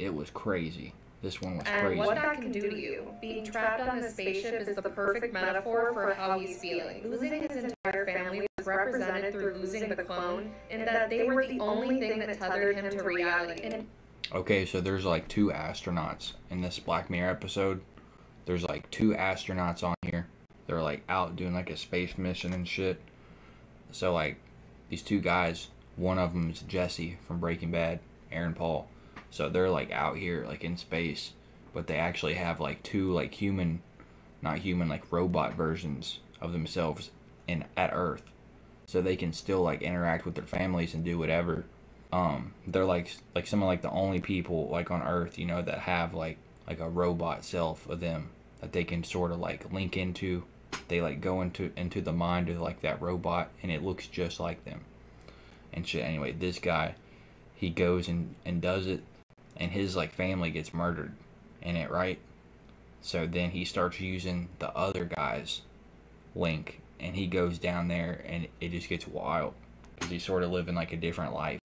It was crazy. This one was And crazy. what that can do to you. Being trapped on this spaceship is the perfect metaphor for how he's feeling. Losing his entire family was represented through losing the clone, in that they were the only thing that tethered him to reality. And Okay, so there's like two astronauts in this Black Mirror episode. There's like two astronauts on here. They're like out doing like a space mission and shit. So like these two guys, one of them is Jesse from Breaking Bad, Aaron Paul. So they're like out here like in space, but they actually have like two like human, not human like robot versions of themselves in at Earth. So they can still like interact with their families and do whatever. Um they're like like some of like the only people like on earth you know that have like like a robot self of them that they can sort of like link into. They like go into into the mind of like that robot and it looks just like them. And shit anyway this guy he goes and and does it and his like family gets murdered in it right? So then he starts using the other guy's link and he goes down there and it just gets wild because he's sort of living like a different life